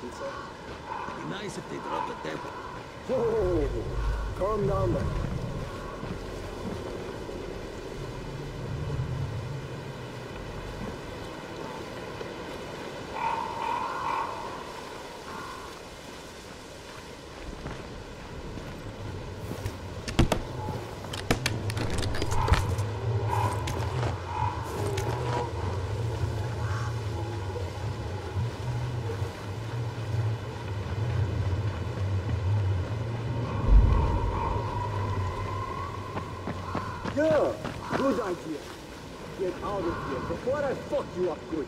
pizza? It'd be nice if they dropped the tempo. Whoa, calm down, man. Good idea. Get out of here before I fuck you up good.